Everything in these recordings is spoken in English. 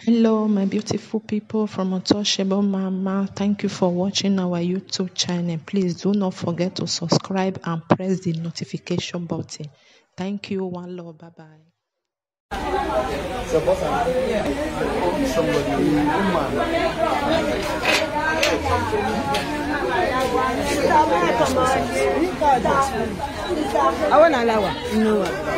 Hello, my beautiful people from Untouchable Mama. Thank you for watching our YouTube channel. Please do not forget to subscribe and press the notification button. Thank you. One love. Bye bye. Suppose I'm somebody, woman. Awa na alawa. No.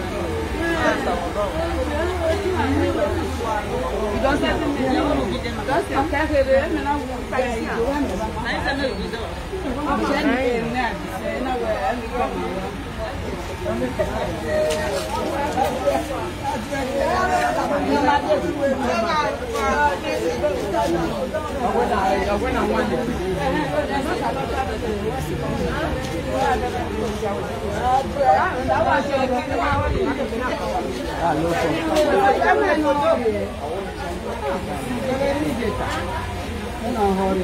Ah. Nah, ini dia, kita menahan oli.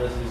this is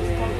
Thank you.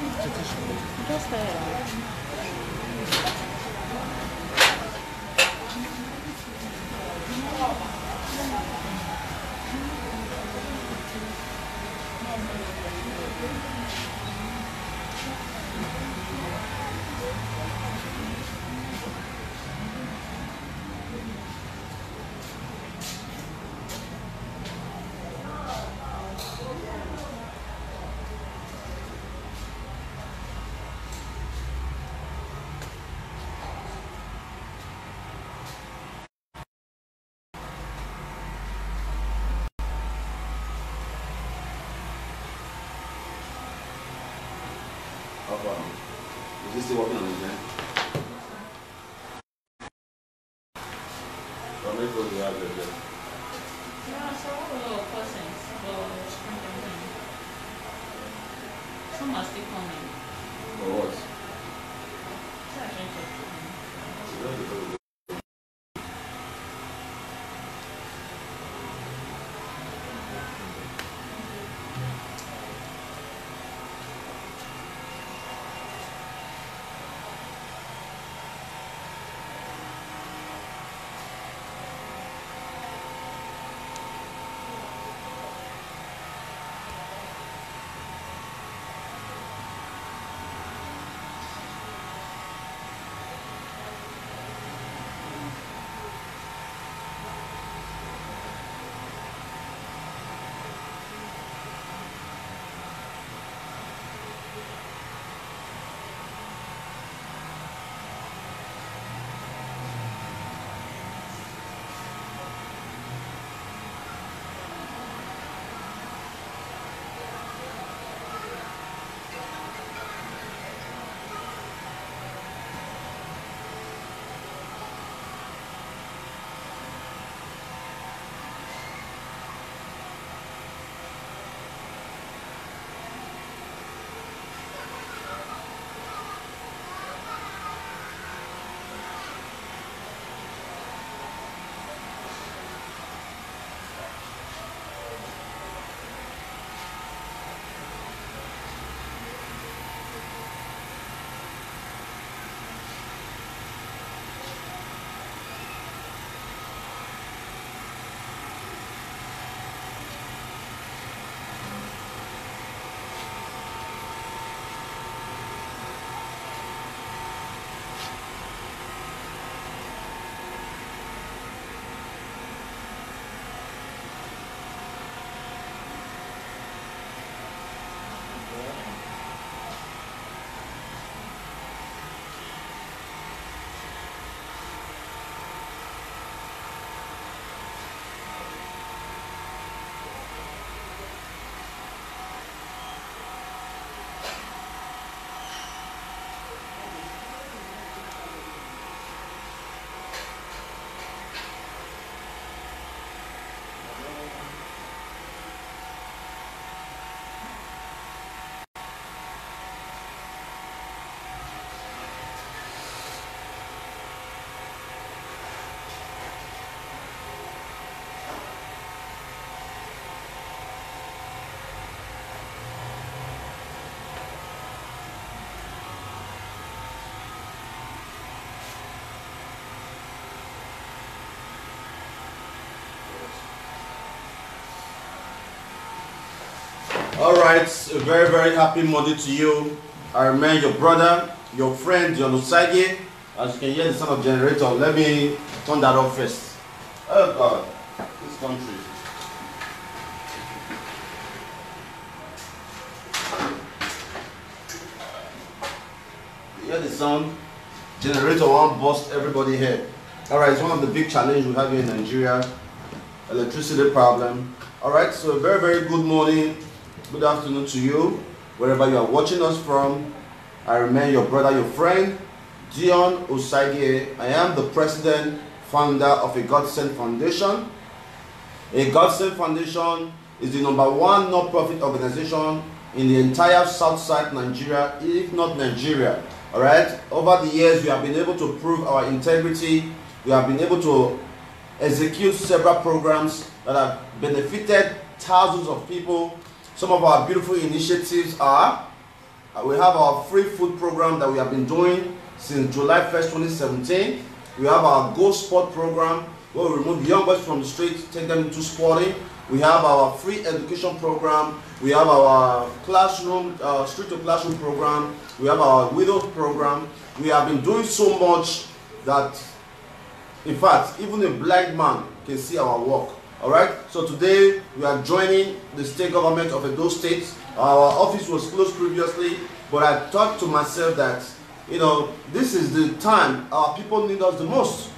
what? Eh, what about? Eh, what's all? How? Is he still working on it, man? Right, a very, very happy Monday to you. I remain your brother, your friend, John Osage. As you can hear the sound of generator, let me turn that off first. Oh God, this country. You hear the sound? Generator won't bust everybody here. Alright, it's one of the big challenges we have here in Nigeria. Electricity problem. Alright, so a very, very good morning, good afternoon to you, wherever you are watching us from. I remain your brother, your friend, Dion Osage. I am the president, founder of a Godsent Foundation. A Godsent Foundation is the number one non-profit organization in the entire South Side Nigeria, if not Nigeria. All right. Over the years, we have been able to prove our integrity. We have been able to execute several programs that have benefited thousands of people. Some of our beautiful initiatives are uh, we have our free food program that we have been doing since July 1st, 2017. We have our Go Sport program where we remove young boys from the streets, take them into sporting. We have our free education program. We have our classroom, uh, street to classroom program. We have our widows program. We have been doing so much that, in fact, even a blind man can see our work. All right. So today we are joining the state government of Edo State. Our office was closed previously, but I thought to myself that, you know, this is the time our people need us the most.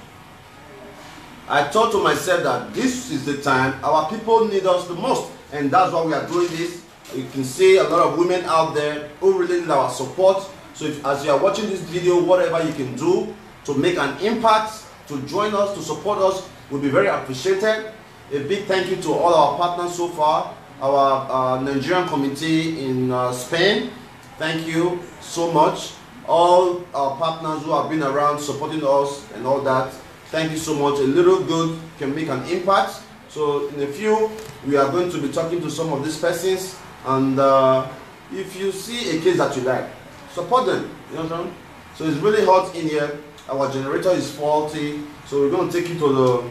I thought to myself that this is the time our people need us the most, and that's why we are doing this. You can see a lot of women out there who really need our support. So, if, as you are watching this video, whatever you can do to make an impact, to join us, to support us, will be very appreciated. A big thank you to all our partners so far, our uh, Nigerian committee in uh, Spain. Thank you so much. All our partners who have been around supporting us and all that. Thank you so much. A little good can make an impact. So in a few, we are going to be talking to some of these persons. And uh, if you see a case that you like, support them. You know what I'm saying? So it's really hot in here. Our generator is faulty. So we're going to take you to the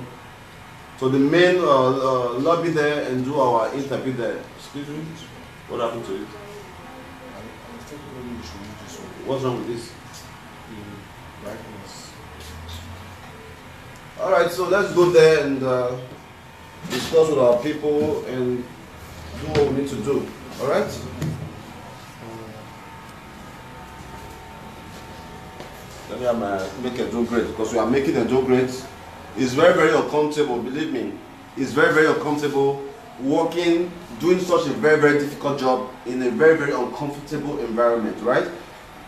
to the main uh, uh, lobby there and do our interview there. Excuse me. What happened to it? What's wrong with this? All right, so let's go there and uh, discuss with our people and do what we need to do. All right. Let me have my make Edo great because we are making Edo great. It's very very uncomfortable. Believe me, it's very very uncomfortable working, doing such a very very difficult job in a very very uncomfortable environment. Right.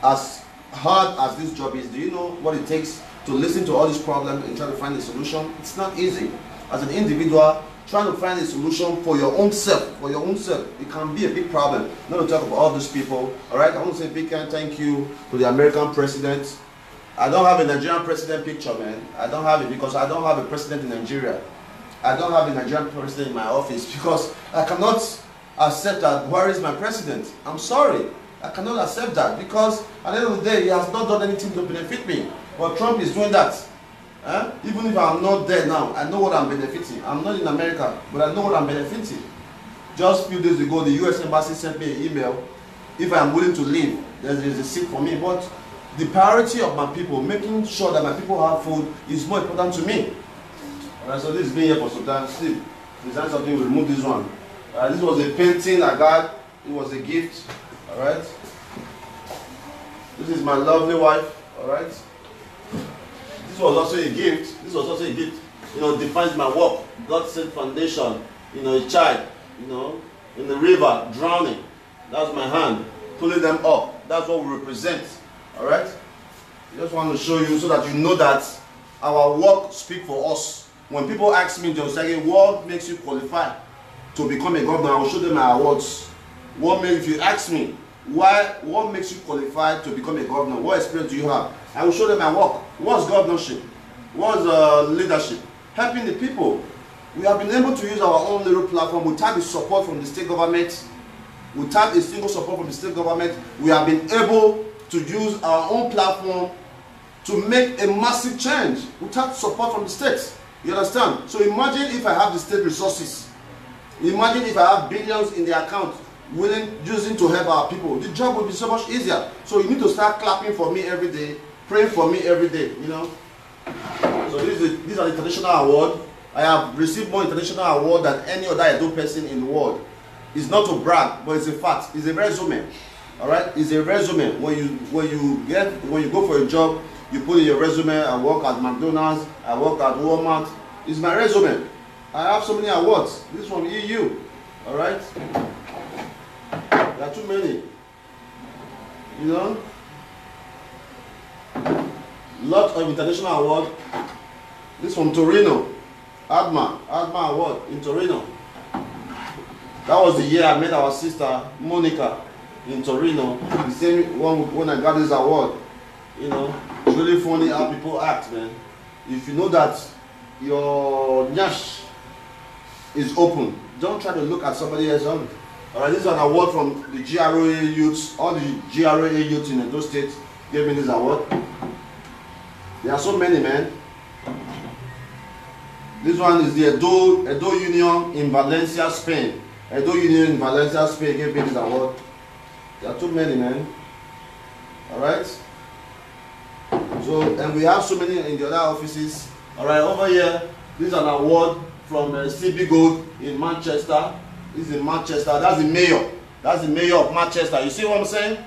As hard as this job is, do you know what it takes to listen to all these problems and try to find a solution? It's not easy. As an individual, trying to find a solution for your own self, for your own self, it can be a big problem. Not to talk about all these people. All right, I want to say a big thank you to the American president. I don't have a Nigerian president picture, man. I don't have it because I don't have a president in Nigeria. I don't have a Nigerian president in my office because I cannot accept that Buhari is my president. I'm sorry. I cannot accept that because at the end of the day, he has not done anything to benefit me. But Trump is doing that. Eh? Even if I'm not there now, I know what I'm benefiting. I'm not in America, but I know what I'm benefiting. Just a few days ago, the US Embassy sent me an email. If I'm willing to leave, there is a seat for me. But the priority of my people, making sure that my people have food, is more important to me. Alright, so this has been here for some time. Steve, design something, we remove this one. Uh, this was a painting I got. It was a gift. Alright. This is my lovely wife. Alright. This was also a gift. This was also a gift. You know, defines my work. Godsent Foundation. You know, a child. You know, in the river, drowning. That's my hand. Pulling them up. That's what we represent. Alright? I just want to show you so that you know that our work speak for us. When people ask me, they'll say, what makes you qualify to become a governor? I will show them my awards. What makes, if you ask me, why, what makes you qualified to become a governor? What experience do you have? I will show them my work. What's governorship? What's uh, leadership? Helping the people. We have been able to use our own little platform without the support from the state government, without a single support from the state government. We have been able to use our own platform to make a massive change without support from the states. You understand? So imagine if I have the state resources. Imagine if I have billions in the account willing, using to help our people, the job will be so much easier. So you need to start clapping for me every day, praying for me every day, you know. So this is these are the international award. I have received more international award than any other Edo person in the world. It's not to brag, but it's a fact. It's a resume. All right, it's a resume. When you when you get when you go for a job, you put in your resume. I work at McDonald's. I work at Walmart. It's my resume. I have so many awards. This from EU. All right. There are too many. You know. Lot of international award. This from Torino. Adma. Adma Award in Torino. That was the year I met our sister Monica in Torino. The same one when I got this award. You know, it's really funny how people act, man. If you know that your nyash is open, don't try to look at somebody else on. Alright, this is an award from the GROA youths. All the GROA youths in those states gave me this award. There are so many, man. This one is the Edo, Edo Union in Valencia, Spain. Edo Union in Valencia, Spain gave me this award. There are too many, man. Alright? So, and we have so many in the other offices. Alright, over here, this is an award from uh, CB Gold in Manchester. This is in Manchester. That's the mayor. That's the mayor of Manchester. You see what I'm saying?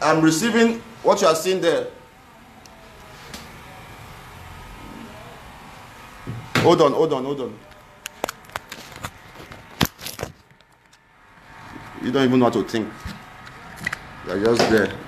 I'm receiving what you are seeing there. Hold on, hold on, hold on. You don't even know how to think. You're just there.